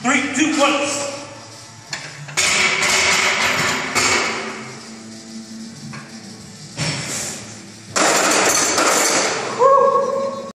Three, two, one.